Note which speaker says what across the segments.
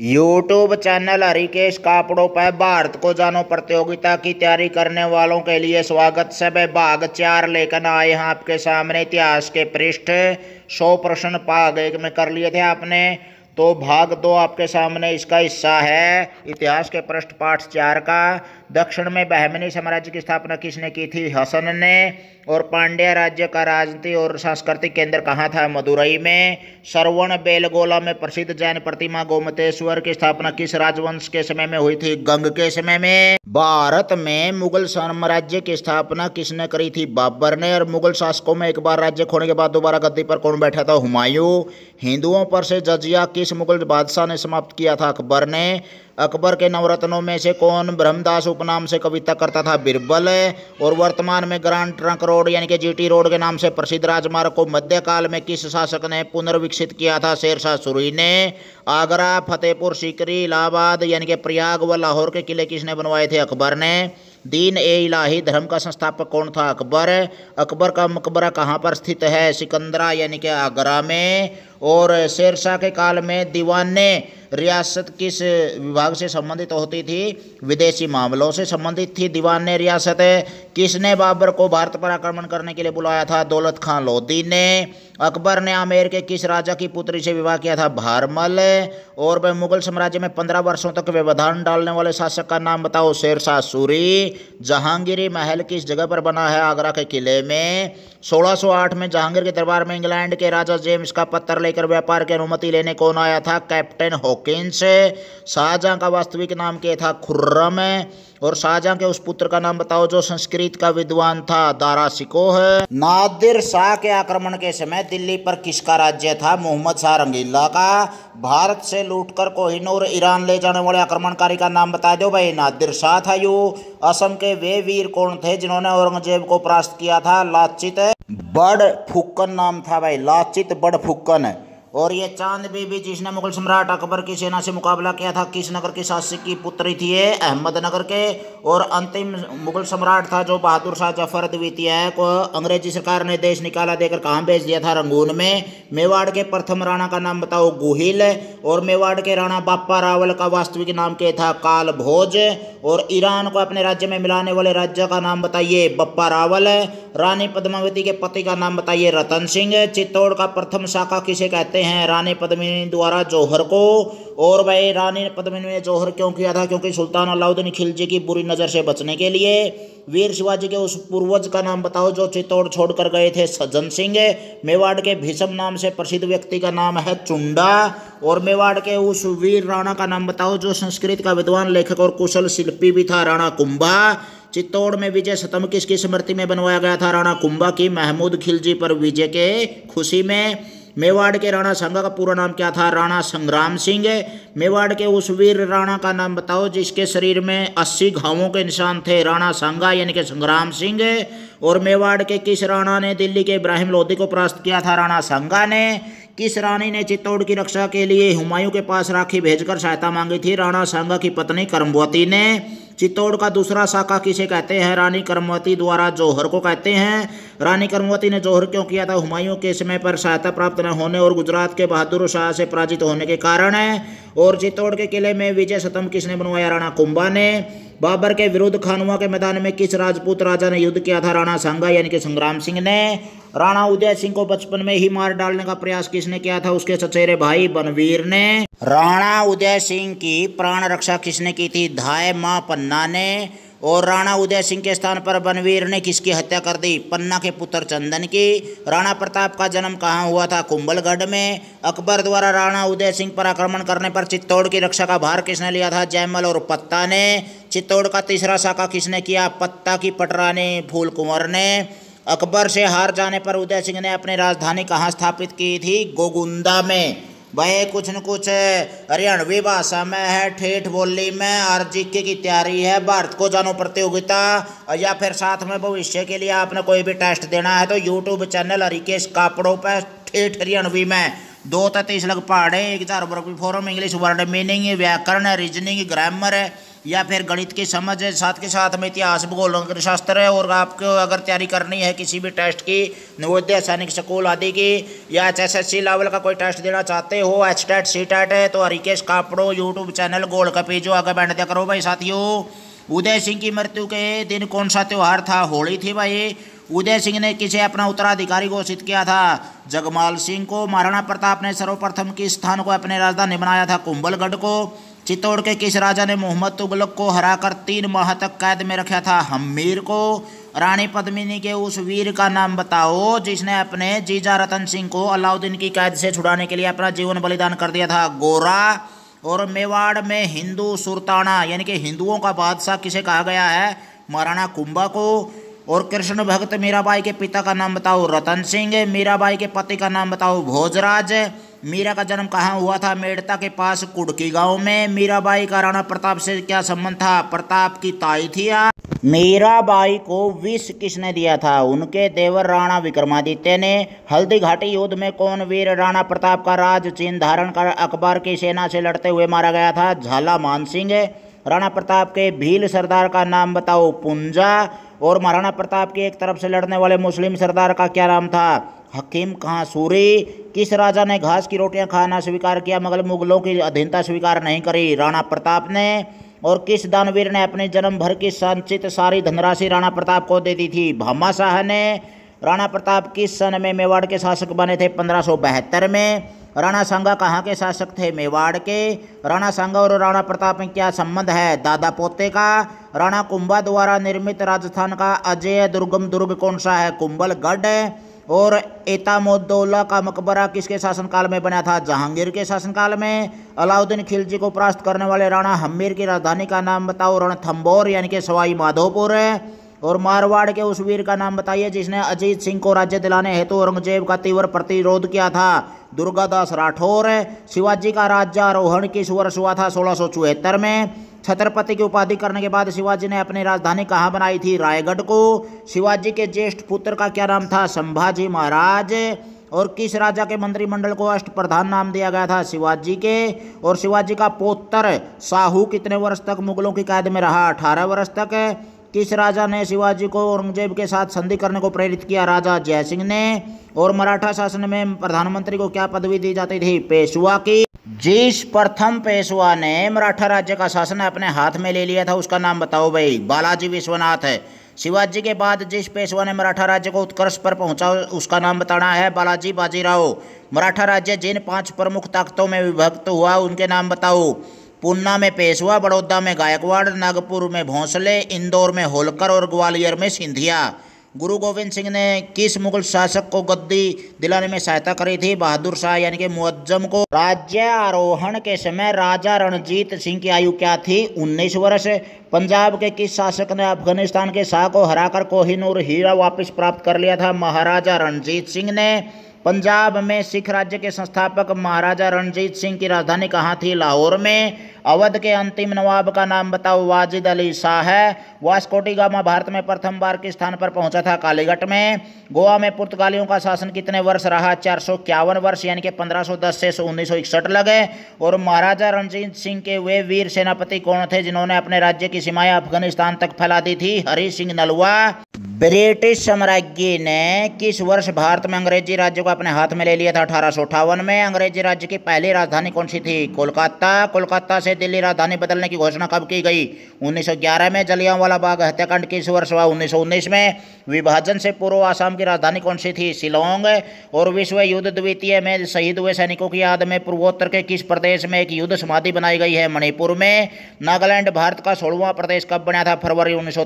Speaker 1: YouTube channel Harikesh कापड़ों पर भारत को जानो प्रतियोगिता की तैयारी करने वालों के लिए स्वागत। सब भाग चार लेकर आए हैं आपके सामने। इतिहास के पृष्ठ सौ प्रश्न भाग एक में कर लिए थे आपने। तो भाग दो आपके सामने इसका हिस्सा है। इतिहास के पृष्ठ पाठ चार का। दक्षिण में बहमनी साम्राज्य की स्थापना किसने की थी? हसन ने। और पांड्या राज्य का राजनीति और सांस्कृतिक केंद्र कहाँ था? मदुरई में। श्रवण बेलगोला में प्रसिद्ध जैन प्रतिमा गोमतेश्वर की स्थापना किस राजवंश के समय में हुई थी? गंग के समय में। भारत में मुगल साम्राज्य की स्थापना किसने करी थी? बाबर ने। और मुगल शासकों में एक बार राज्य खोने के बाद दोबारा गद्दी पर कौन बैठा था? हुमायूं। हिंदुओं पर से जजिया किस मुगल बादशाह ने समाप्त किया था? अकबर ने। अकबर के नवरत्नों में से कौन ब्रह्मदास उपनाम से कविता करता था? बिरबल। और वर्तमान में ग्रांड ट्रंक रोड, यानी कि जीटी रोड के नाम से प्रसिद्ध राजमार्ग को मध्यकाल में किस शासक ने पुनर्विकसित किया था? शेरशाह सुरी ने। आगरा, फतेहपुर, सीकरी, इलाहाबाद, यानी कि प्रयाग व लाहौर के किले किसने बनवाए थे? अकबर ने। दीन ए इलाही, धर्म का संस्थापक कौन था? अकबर। अकबर का मकबरा कहाँ पर स्थित है? सिकंदरा, यानी कि आगरा में। और शेरशाह के काल में दीवान ने रियासत किस विभाग से संबंधित होती थी? विदेशी मामलों से संबंधित थी दीवान ने रियासत। किसने बाबर को भारत पर आक्रमण करने के लिए बुलाया था? दौलत खान लोधी ने। अकबर ने आमेर के किस राजा की पुत्री से विवाह किया था? भारमल। और वह मुगल साम्राज्य में पंद्रह वर्षों तक व्यवधान डालने वाले शासक का नाम बताओ। शेरशाह सूरी। जहांगीरी महल किस जगह पर बना है? आगरा के किले में। 1608 में जहांगीर के दरबार में इंग्लैंड के राजा जेम्स का पत्थर लेकर व्यापार की अनुमति लेने कौन आया था? Captain Hawkins. शाहजहां का वास्तविक नाम क्या था? खुर्रम। और शाहजहां के उस पुत्र का नाम बताओ जो संस्कृत का विद्वान था, दारा सिकोह नादिर शाह के आक्रमण के समय दिल्ली पर किसका राज्य था? मोहम्मद शाह रंगीला का। भारत से लूटकर कोहिनूर ईरान ले जाने वाले आक्रमणकारी का नाम बता दो भाई। नादिर शाह था यू। असम के वे वीर कौन थे जिन्होंने औरंगज़ेब को परास्त किया था? लाचित। बड़ फुक्कन नाम था भाई। लाचित बड़ फुक्कन। और ये चाँद बीबी जिसने मुगल सम्राट अकबर की सेना से मुकाबला किया था किस नगर की शासक की पुत्री थी ये अहमदनगर के। और अंतिम मुगल सम्राट था जो बहादुर शाह ज़फ़र द्वितीय को अंग्रेज़ी सरकार ने देश निकाला देकर कहाँ भेज दिया था? रंगून में। मेवाड़ के प्रथम राणा का नाम बताओ गुहिल, और मेवाड़ के राणा बापा रावल का वास्तविक नाम क्या था? काल भोज और ईरान को अपने राज्य में मिलाने वाले राज्य का नाम बताइए बप्पा रावल। रानी पद्मावती के पति का नाम बताइए रतन सिंह। चित्तौड़ का प्रथम शाखा किसे कहते करते हैं रानी पद्मिनी द्वारा जौहर को। और भाई रानी पद्मिनी ने जौहर क्यों किया था? क्योंकि सुल्तान अलाउद्दीन खिलजी की बुरी नज़र से बचने के लिए वीर शिवाजी के उस पूर्वज का नाम बताओ, जो चित्तौड़ छोड़कर गए थे सज्जन सिंह। मेवाड़ के भीषम नाम से प्रसिद्ध व्यक्ति का नाम है चुंडा। और मेवाड़ के उस वीर राणा का नाम बताओ, जो संस्कृत का विद्वान, लेखक और कुशल शिल्पी भी था, राणा कुंभा। चित्तौड़ में विजय शतम किसकी स्मृति में बनवाया गया था? राणा कुंभा की महमूद खिलजी पर विजय के खुशी में। मेवाड़ के राणा संगा का पूरा नाम क्या था? राणा संग्राम सिंह है। मेवाड़ के उस वीर राणा का नाम बताओ, जिसके शरीर में अस्सी घावों के निशान थे। राणा संगा यानी कि संग्राम सिंह है। और मेवाड़ के किस राणा ने दिल्ली के इब्राहिम लोधी को परास्त किया था? राणा संगा ने। किस रानी ने चित्तौड़ की रक्षा के लिए हुमायूं के पास राखी भेजकर सहायता मांगी थी? राणा सांगा की पत्नी कर्मवती ने। चित्तौड़ का दूसरा शाखा किसे कहते हैं? रानी कर्मवती द्वारा जौहर को कहते हैं। रानी कर्मवती ने जौहर क्यों किया था? हुमायूं के समय पर सहायता प्राप्त न होने और गुजरात के बहादुर शाह से पराजित होने के कारण है। और चित्तौड़ के किले में विजय सतम किसने बनवाया? राणा कुंभा ने। बाबर के विरुद्ध खानुआ के मैदान में किस राजपूत राजा ने युद्ध किया था? राणा सांगा यानी कि संग्राम सिंह ने। राणा उदय सिंह को बचपन में ही मार डालने का प्रयास किसने किया था? उसके चचेरे भाई बनवीर ने। राणा उदय सिंह की प्राण रक्षा किसने की थी? धाय माँ पन्ना ने। और राणा उदय सिंह के स्थान पर बनवीर ने किसकी हत्या कर दी? पन्ना के पुत्र चंदन की। राणा प्रताप का जन्म कहाँ हुआ था? कुंभलगढ़ में। अकबर द्वारा राणा उदय सिंह पर आक्रमण करने पर चित्तौड़ की रक्षा का भार किसने लिया था? जयमल और पत्ता ने। चित्तौड़ का तीसरा शाखा किसने किया? पत्ता की पटरानी फूल कुंवर ने। अकबर से हार जाने पर उदय सिंह ने अपनी राजधानी कहाँ स्थापित की थी? गोगुंदा में। भाई कुछ न कुछ। हरियाणवी भाषा में है, ठेठ बोली में आर जीके की तैयारी है, भारत को जानो प्रतियोगिता। या फिर साथ में भविष्य के लिए आपने कोई भी टेस्ट देना है तो यूट्यूब चैनल हरिकेश कापड़ों पर ठेठ हरियाणवी में। दो तीस लग पहाड़े एक वर्ग फॉरम इंग्लिश वर्ड मीनिंग व्याकरण रीजनिंग ग्रामर या फिर गणित की समझ, साथ के साथ में इतिहास, भूगोल शास्त्र है, और आपको अगर तैयारी करनी है किसी भी टेस्ट की, नवोदय सैनिक स्कूल आदि की, या H S S C level का कोई टेस्ट देना चाहते हो एच टेट सी टेट है तो Harikesh Kapdo YouTube channel gold का पेजो आगे बैठ दिया करो भाई साथियों। उदय सिंह की मृत्यु के दिन कौन सा त्यौहार था? होली थी भाई। उदय सिंह ने किसे अपना उत्तराधिकारी घोषित किया था? जगमाल सिंह को महाराणा प्रताप ने सर्वप्रथम किस स्थान को अपने राजधानी बनाया था? कुंभलगढ़ को। चित्तौड़ के किस राजा ने मोहम्मद तुगलक को हराकर तीन माह तक कैद में रखा था। हमीर को रानी पद्मिनी के उस वीर का नाम बताओ, जिसने अपने जीजा रतन सिंह को अलाउद्दीन की कैद से छुड़ाने के लिए अपना जीवन बलिदान कर दिया था। गोरा और मेवाड़ में हिंदू सुरताना, यानी कि हिंदुओं का बादशाह किसे कहा गया है? महाराणा कुंभा को। और कृष्ण भक्त मीराबाई के पिता का नाम बताओ रतन सिंह, मीराबाई के पति का नाम बताओ भोजराज। मीरा का जन्म कहाँ हुआ था? मेड़ता के पास कुड़की गाँव में। मीराबाई का राणा प्रताप से क्या संबंध था? प्रताप की ताई थी या? मीराबाई को विष किसने दिया था? उनके देवर राणा विक्रमादित्य ने। हल्दी घाटी युद्ध में कौन वीर राणा प्रताप का राज चीन धारण कर अकबर की सेना से लड़ते हुए मारा गया था? झाला मान सिंह। राणा प्रताप के भील सरदार का नाम बताओ, पुंजा। और महाराणा प्रताप की एक तरफ़ से लड़ने वाले मुस्लिम सरदार का क्या नाम था? हकीम कहाँ सूरी? किस राजा ने घास की रोटियाँ खाना स्वीकार किया मगर मुगलों की अधीनता स्वीकार नहीं करी? राणा प्रताप ने। और किस दानवीर ने अपने जन्म भर की संचित सारी धनराशि राणा प्रताप को दे दी थी? भामा शाह ने। राणा प्रताप किस सन में मेवाड़ के शासक बने थे? पंद्रह में। राणा सांगा कहाँ के शासक थे? मेवाड़ के। राणा सांगा और राणा प्रताप में क्या संबंध है? दादा पोते का। राणा कुंभा द्वारा निर्मित राजस्थान का अजय दुर्गम दुर्ग कौन सा है? कुंभलगढ़। और एतामोद्दौला का मकबरा किसके शासनकाल में बना था? जहांगीर के शासनकाल में। अलाउद्दीन खिलजी को परास्त करने वाले राणा हमीर की राजधानी का नाम बताओ रणथम्बोर यानी कि सवाई माधोपुर है। और मारवाड़ के उस वीर का नाम बताइए, जिसने अजीत सिंह को राज्य दिलाने हेतु औरंगज़ेब का तीव्र प्रतिरोध किया था। दुर्गादास राठौर, शिवाजी का राज्यारोहण किस वर्ष हुआ था? सोलह में। छत्रपति की उपाधि करने के बाद शिवाजी ने अपनी राजधानी कहाँ बनाई थी? रायगढ़ को। शिवाजी के ज्येष्ठ पुत्र का क्या नाम था? संभाजी महाराज। और किस राजा के मंत्रिमंडल को अष्ट प्रधान नाम दिया गया था? शिवाजी के। और शिवाजी का पोत्र साहू कितने वर्ष तक मुगलों की कैद में रहा? अठारह वर्ष तक। किस राजा ने शिवाजी को औरंगज़ेब के साथ संधि करने को प्रेरित किया? राजा जयसिंह ने। और मराठा शासन में प्रधानमंत्री को क्या पदवी दी जाती थी? पेशवा की। जिस प्रथम पेशवा ने मराठा राज्य का शासन अपने हाथ में ले लिया था, उसका नाम बताओ भाई, बालाजी विश्वनाथ है। शिवाजी के बाद जिस पेशवा ने मराठा राज्य को उत्कर्ष पर पहुँचा, उसका नाम बताना है बालाजी बाजीराव। मराठा राज्य जिन पाँच प्रमुख ताकतों में विभक्त हुआ, उनके नाम बताओ। पूना में पेशवा, बड़ौदा में गायकवाड़, नागपुर में भोंसले, इंदौर में होलकर और ग्वालियर में सिंधिया। गुरु गोविंद सिंह ने किस मुगल शासक को गद्दी दिलाने में सहायता करी थी? बहादुर शाह यानी कि मुअज्जम को। राज्य आरोहण के समय राजा रणजीत सिंह की आयु क्या थी? 19 वर्ष। पंजाब के किस शासक ने अफ़गानिस्तान के शाह को हराकर कोहिनूर हीरा वापस प्राप्त कर लिया था? महाराजा रणजीत सिंह ने। पंजाब में सिख राज्य के संस्थापक महाराजा रणजीत सिंह की राजधानी कहाँ थी? लाहौर में। अवध के अंतिम नवाब का नाम बताओ, वाजिद अली शाह है। वास्कोटी गामा भारत में प्रथम बार किस स्थान पर पहुँचा था? कालीगढ़ में। गोवा में पुर्तगालियों का शासन कितने वर्ष रहा? चार सौ इक्यावन वर्ष, यानी कि 1510 से उन्नीस लगे। और महाराजा रणजीत सिंह के वे वीर सेनापति कौन थे, जिन्होंने अपने राज्य की सीमाएँ अफ़गानिस्तान तक फैला दी थी? हरी सिंह नलवा। ब्रिटिश साम्राज्य ने किस वर्ष भारत में अंग्रेज़ी राज्य को अपने हाथ में ले लिया था? अठारह में अंग्रेज़ी राज्य की पहली राजधानी कौन सी थी? कोलकाता। कोलकाता से दिल्ली राजधानी बदलने की घोषणा कब की गई? 1911 में जलियांवाला बाग हत्याकांड किस वर्ष हुआ? 1919 में विभाजन से पूर्व आसाम की राजधानी कौन सी थी? शिलोंग। और विश्व युद्ध द्वितीय में शहीद हुए सैनिकों की याद में पूर्वोत्तर के किस प्रदेश में एक युद्ध समाधि बनाई गई है? मणिपुर में। नागालैंड, भारत का सोलहवां प्रदेश कब बना था? फरवरी उन्नीस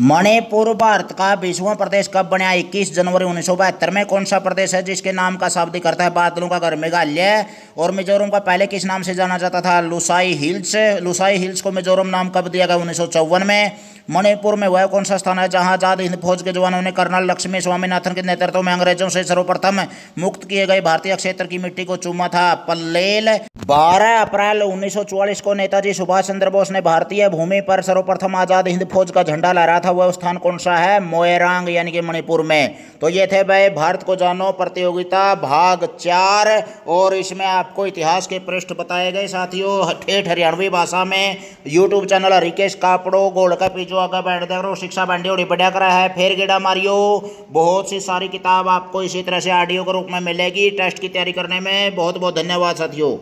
Speaker 1: मणिपुर भारत का बीसवां प्रदेश कब बना? इक्कीस जनवरी उन्नीस सौ बहत्तर में कौन सा प्रदेश है जिसके नाम का शाब्दी करता है बादलों का घर? मेघालय। और मिजोरम का पहले किस नाम से जाना जाता था? लुसाई हिल्स। लुसाई हिल्स को मिजोरम नाम कब दिया गया उन्नीस सौ चौवन में? मणिपुर में वह कौन सा स्थान है जहाँ आज़ाद हिंद फौज के जवानों ने कर्नल लक्ष्मी स्वामीनाथन के नेतृत्व में अंग्रेज़ों से सर्वप्रथम मुक्त किए गए भारतीय क्षेत्र की मिट्टी को चूमा था? पल्लेल 12 अप्रैल 1944 को नेताजी सुभाष चंद्र बोस ने भारतीय भूमि पर सर्वप्रथम आज़ाद हिंद फौज का झंडा लहरा था। वह स्थान कौन सा है? मोयरांग, यानी कि मणिपुर में। तो ये थे भाई भारत को जानो प्रतियोगिता भाग चार, और इसमें आपको इतिहास के पृष्ठ बताए गए साथियों। ठेठ हरियाणवी भाषा में यूट्यूब चैनल हरिकेश कापड़ो गोल का पीछो आगे बैठते करो शिक्षा बैंडी और बढ़िया करा है, फिर गेड़ा मारियो। बहुत सी सारी किताब आपको इसी तरह से ऑडियो के रूप में मिलेगी, टेस्ट की तैयारी करने में। बहुत बहुत धन्यवाद साथियों।